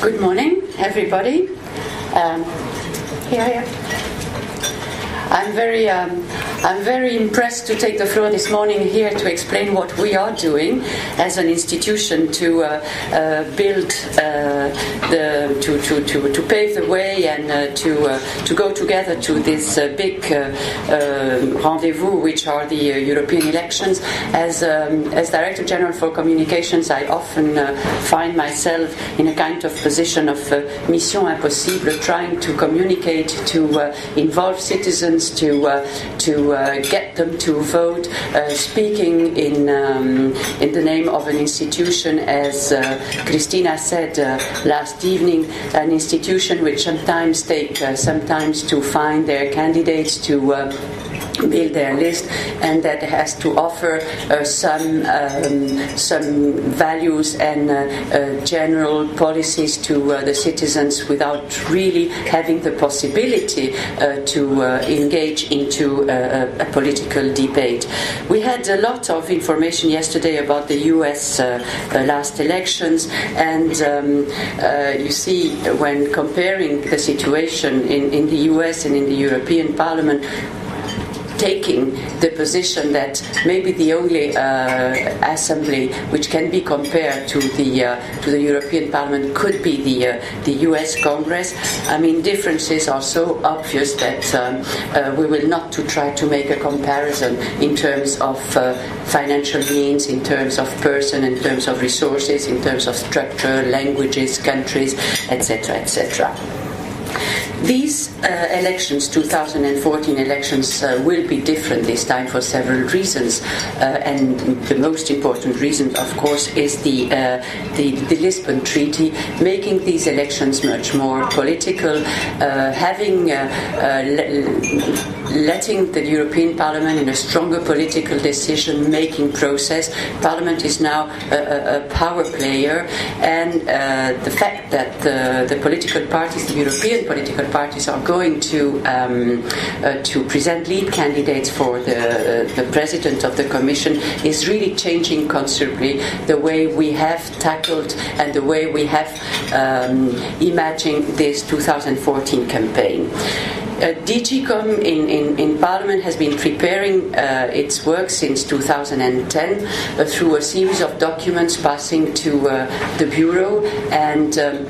Good morning, everybody. Um, here, here. I'm very, um, I'm very impressed to take the floor this morning here to explain what we are doing as an institution to uh, uh, build uh, the, to, to, to, to pave the way and uh, to uh, to go together to this uh, big rendezvous, which are the European elections. As um, as Director General for Communications, I often find myself in a kind of position of mission impossible, trying to communicate, to involve citizens to uh, uh, get them to vote, uh, speaking in um, in the name of an institution, as Christina said last evening, an institution which sometimes take sometimes to find their candidates to build their list and that has to offer uh, some um, some values and uh, uh, general policies to uh, the citizens without really having the possibility uh, to uh, engage into a, a, political debate. We had a lot of information yesterday about the U.S. last elections, and um, you see when comparing the situation in, in the U.S. and in the European Parliament taking the position that maybe the only uh, assembly which can be compared to the uh, to the European Parliament could be the uh, the U.S. Congress. I mean, differences are so obvious that um, uh, we will not to try to make a comparison in terms of uh, financial means, in terms of person, in terms of resources, in terms of structure, languages, countries, etc., etc. These uh, elections, 2014 elections, uh, will be different this time for several reasons, uh, and the most important reason, of course, is the, uh, the, the Lisbon Treaty, making these elections much more political, uh, having uh, letting the European Parliament in a stronger political decision-making process. Parliament is now a, a power player, and the fact that the, the political parties, the European political parties are going to um, uh, to present lead candidates for the uh, the president of the commission is really changing considerably the way we have tackled and the way we have um, imagined this 2014 campaign. Uh, DG COMM in, in, in, Parliament has been preparing uh, its work since 2010 uh, through a series of documents passing to uh, the Bureau and um,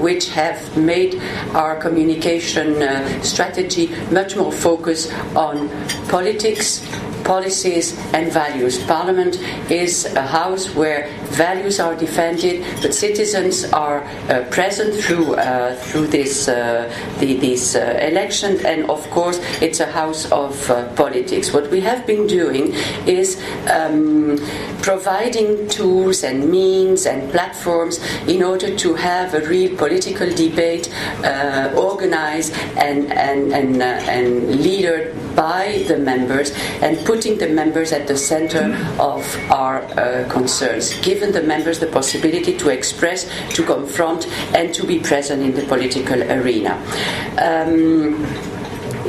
which have made our communication uh, strategy much more focused on politics, policies and values. Parliament is a house where values are defended, but citizens are uh, present through uh, through this uh, the, this uh, election, and of course, it's a house of uh, politics. What we have been doing is um, providing tools and means and platforms in order to have a real political debate uh, organized and and and, and leader by the members and putting the members at the center of our uh, concerns, giving the members the possibility to express, to confront, and to be present in the political arena. Um,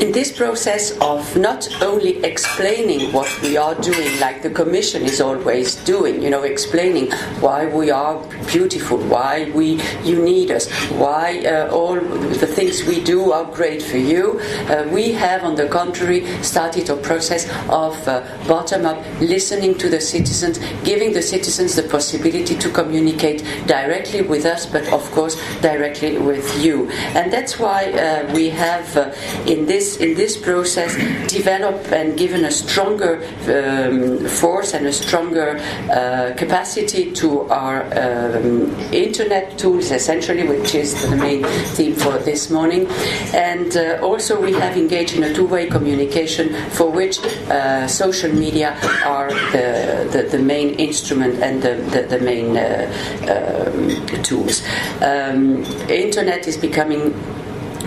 in this process of not only explaining what we are doing, like the Commission is always doing, you know, explaining why we are beautiful, why we you need us, why uh, all the things we do are great for you. Uh, we have, on the contrary, started a process of uh, bottom up listening to the citizens, giving the citizens the possibility to communicate directly with us, but of course directly with you. And that's why uh, we have uh, in this this in this process developed and given a stronger um, force and a stronger uh, capacity to our um, internet tools, essentially, which is the main theme for this morning. And uh, also, we have engaged in a two-way communication for which uh, social media are the, the, the, main instrument and the, the, the main uh, um, tools. Um, internet is becoming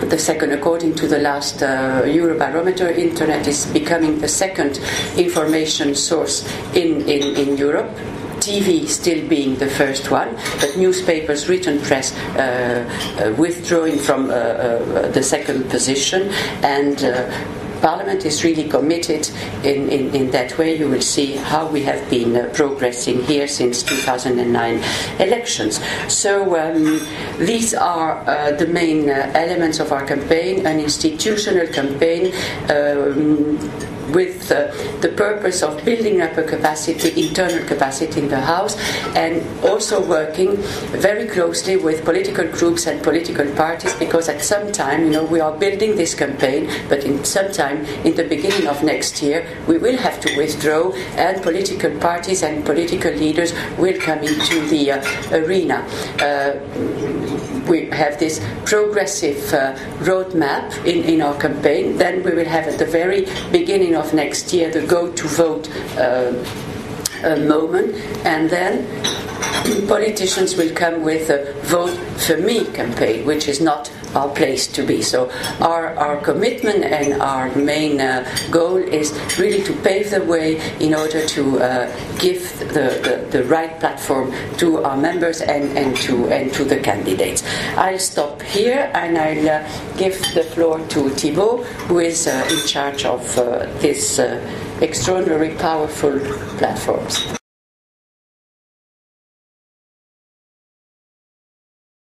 the second, according to the last uh, Eurobarometer, internet is becoming the second information source in, in, in Europe. TV still being the first one, but newspapers, written press uh, uh, withdrawing from uh, uh, the second position, and uh, Parliament is really committed in, in, in, that way. You will see how we have been uh, progressing here since 2009 elections. So um, these are uh, the main uh, elements of our campaign, an institutional campaign. Um, with uh, the purpose of building up a capacity, internal capacity in the House, and also working very closely with political groups and political parties because at some time, you know, we are building this campaign, but in some time, in the beginning of next year, we will have to withdraw, and political parties and political leaders will come into the uh, arena. Uh, we have this progressive uh, roadmap in, in our campaign. Then we will have at the very beginning of next year the go to vote uh, uh, moment, and then politicians will come with a vote for me campaign, which is not our place to be. So our, our commitment and our main uh, goal is really to pave the way in order to uh, give the, the, the, right platform to our members and, and to and to the candidates. I'll stop here and I'll uh, give the floor to Thibault, who is uh, in charge of uh, this uh, extraordinary powerful platforms.